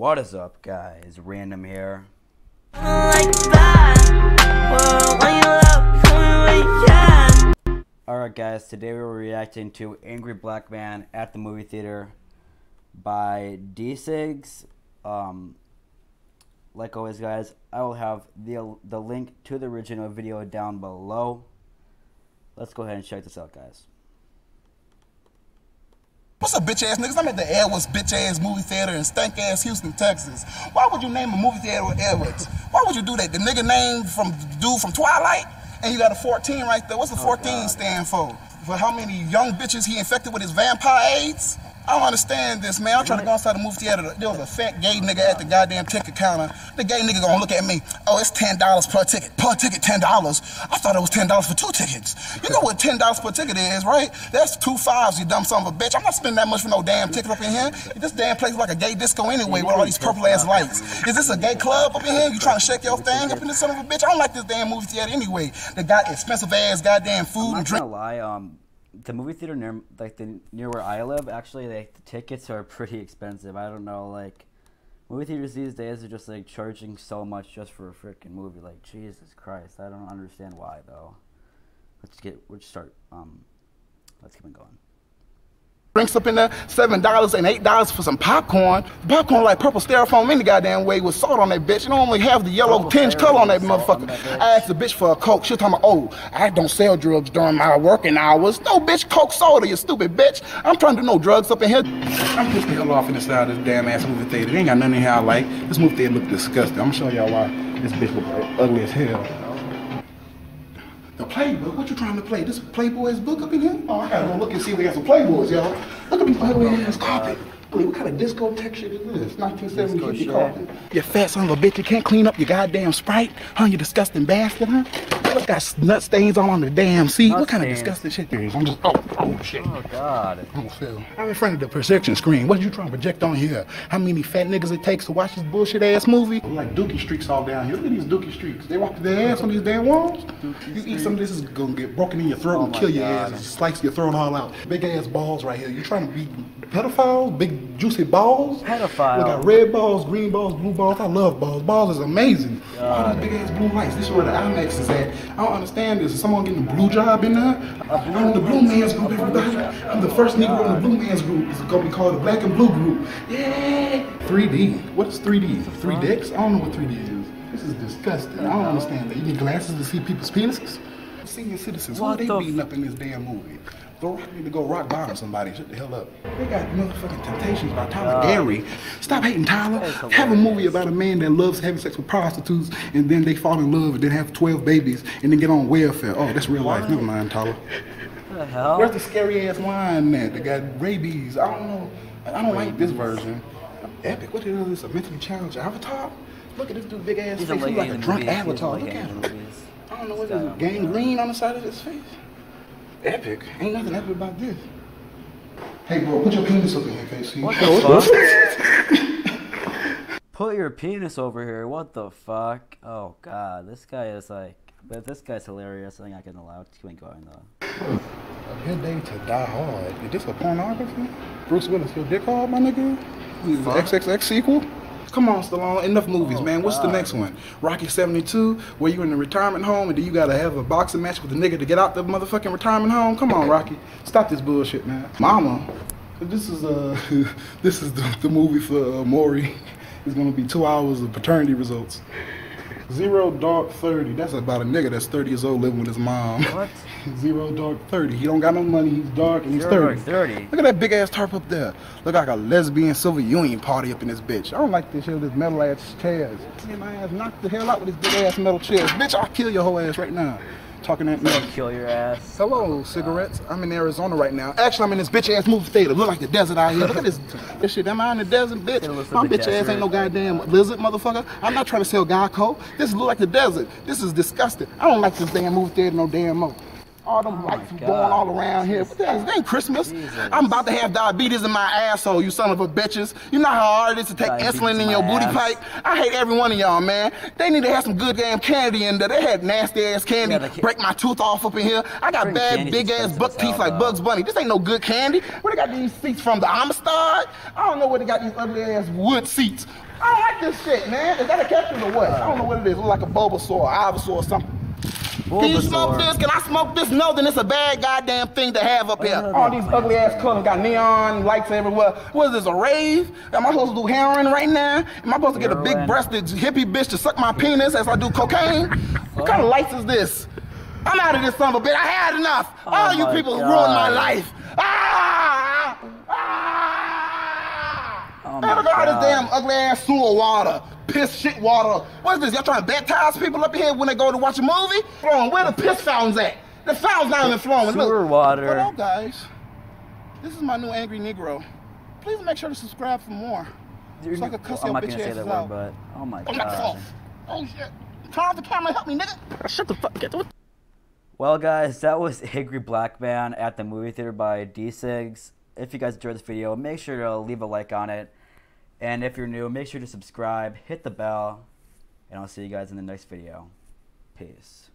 What is up, guys? Random here. Alright, guys, today we're reacting to Angry Black Man at the movie theater by DCIGS. Um, like always, guys, I will have the, the link to the original video down below. Let's go ahead and check this out, guys. What's up, bitch ass niggas? I'm at the Edwards bitch ass movie theater in stank ass Houston, Texas. Why would you name a movie theater with Edwards? Why would you do that? The nigga name from dude from Twilight, and you got a 14 right there. What's the 14 stand for? For how many young bitches he infected with his vampire AIDS? I don't understand this, man. I'm trying to go inside the movie theater. There was a fat gay nigga at the goddamn ticket counter. The gay nigga gonna look at me. Oh, it's ten dollars per ticket. Per ticket, ten dollars. I thought it was ten dollars for two tickets. You know what ten dollars per ticket is, right? That's two fives, you dumb son of a bitch. I'm not spending that much for no damn ticket up in here. This damn place is like a gay disco anyway with all these purple ass lights. Is this a gay club up in here? You trying to shake your thing up in this son of a bitch? I don't like this damn movie theater anyway. They got expensive ass goddamn food I'm and not drink. gonna lie, um, the movie theater near like the near where I live, actually, like the tickets are pretty expensive. I don't know, like movie theaters these days are just like charging so much just for a freaking movie. Like Jesus Christ, I don't understand why though. Let's get let's start. Um, let's keep it going. Drinks up in there, seven dollars and eight dollars for some popcorn. Popcorn like purple styrofoam any goddamn way with salt on that bitch. You don't only have the yellow Purple tinge color on that salt on motherfucker. that. I asked the bitch for a coke. She was talking about, oh, I don't sell drugs during my working hours. No, bitch, coke soda, you stupid bitch. I'm trying to do no drugs up in here. I'm pissed the hell off in the side of this damn ass movie theater. It ain't got nothing here I like. This movie theater look disgusting. I'm gonna show y'all why this bitch look ugly as hell. Playbook? What you trying to play? This Playboy's book up in here? Oh, I gotta go look and see if they got some Playboys, y'all. Look at this ugly ass carpet. Wait, what kind of discotheque shit is this? 1970 Disco fifty shit. carpet. You fat son of a bitch, you can't clean up your goddamn Sprite? Huh, you disgusting bastard, huh? Look, got nut stains all on the damn seat. Nut what kind of disgusting shit there is? I'm just, oh, oh shit. Oh God. Oh, I don't feel. I'm in front of the projection screen. What are you trying to project on here? How many fat niggas it takes to watch this bullshit ass movie? Like dookie streaks all down here. Look at these dookie streaks. They walk their ass on these damn walls. you eat some of this, is gonna get broken in your throat Oh and my kill your God. ass and slice your throat all out. Big ass balls right here. You trying to be pedophiles? Big juicy balls? Pedophile. We got red balls, green balls, blue balls. I love balls. Balls is amazing. All these big ass blue lights. This is where the IMAX is at. I don't understand this. Is someone getting a blue job in there? I'm the blue man's group, everybody. I'm the first Negro in the blue man's group. It's gonna be called the black and blue group. Yeah. 3D. What is 3D? Three dicks? I don't know what 3D is. This is disgusting. I don't understand that. You need glasses to see people's penises? Senior citizens, Why are they the beating up in this damn movie? The Rock need to go rock bottom somebody. Shut the hell up. They got motherfucking Temptations by Tyler Perry. Stop hating Tyler. Have a movie about a man that loves having sex with prostitutes and then they fall in love and then have 12 babies and then get on welfare. Oh, that's real life. Never mind, Tyler. The hell? Where's the scary ass wine man that got rabies? I don't know. I don't like this version. Epic. What the hell is this? A mentally challenged avatar? Look at this dude, big ass He's face. He's like a drunk movies. Avatar. Look at him. movies. I don't know what This is. Gangrene on the side of his face. Epic. Ain't nothing epic about this. Hey, bro, put your penis up in here, KC. What the fuck? Put your penis over here. What the fuck? Oh God, this guy is like. But this guy's hilarious. I think I can allow. it. Keep going though. A good day to die hard. Is this a pornography? Bruce Willis, your dick hard, my nigga? Is it Fuck. XXX sequel? Come on, Stallone. Enough movies, Oh, man. What's the next one? Rocky 72, where you in the retirement home and then you gotta have a boxing match with a nigga to get out the motherfucking retirement home? Come on, Rocky. Stop this bullshit, man. Mama, this is uh, this is the, the movie for uh, Maury. It's gonna be two hours of paternity results. Zero Dark 30. That's about a nigga that's 30 years old living with his mom. What? Zero Dark 30. He don't got no money. He's dark and he's Zero 30. Dark 30. Look at that big ass tarp up there. Look like a lesbian Soviet Union party up in this bitch. I don't like this shit with this metal ass chairs. Get my ass knocked the hell out with this big ass metal chairs. Bitch, I'll kill your whole ass right now. Talking that I'll kill your ass. Hello, cigarettes. I'm in Arizona right now. Actually, I'm in this bitch ass movie theater. Look like the desert out here. Look at this, this shit. Am I in the desert, bitch? My like the bitch ass ain't no goddamn lizard, motherfucker. I'm not trying to sell Geico. This look like the desert. This is disgusting. I don't like this damn movie theater no damn more. All them Oh lights going all around here. What the hell? It ain't Christmas. Jesus. I'm about to have diabetes in my asshole, you son of a bitches. You know how hard it is to take Diabetes insulin in your my booty ass. pipe? I hate every one of y'all, man. They need to have some good damn candy in there. They had nasty ass candy. Yeah, Break my tooth off up in here. I got bad, big ass buck teeth like. Bugs Bunny. This ain't no good candy. Where they got these seats from? The Amistad? I don't know where they got these ugly ass wood seats. I don't like this shit, man. Is that a captain or what? I don't know what it is. It look like a Bulbasaur, or Ivysaur or something. Can you smoke this? Can I smoke this? No, then it's a bad goddamn thing to have up What here. the hell All these ugly ass plants? colors got neon lights everywhere. What is this, a rave? Am I supposed to do heroin right now? Am I supposed to get a big breasted hippie bitch to suck my penis as I do cocaine? What kind of lights is this? I'm out of this son of a bitch. I had enough. Oh All you my people ruined my life. Ah! Ah! Oh Man, my look at God. this damn ugly ass sewer water. Piss shit water. What is this? Y'all trying to baptize people up here when they go to watch a movie? Flowing. Where the piss fountains at? The fountain's not even flowing. Sewer Look. water. Hello, guys. This is my new angry Negro. Please make sure to subscribe for more. You're- So I can cuss I'm your not bitch gonna say asses that word, out. but oh my Oh, god. fault. Oh, shit. Turn off the camera. Help me, nigga. Shut the fuck up. Well, guys, that was Angry Black Man at the movie theater by DCIGS. If you guys enjoyed this video, make sure to leave a like on it. And if you're new, make sure to subscribe, hit the bell, and I'll see you guys in the next video. Peace.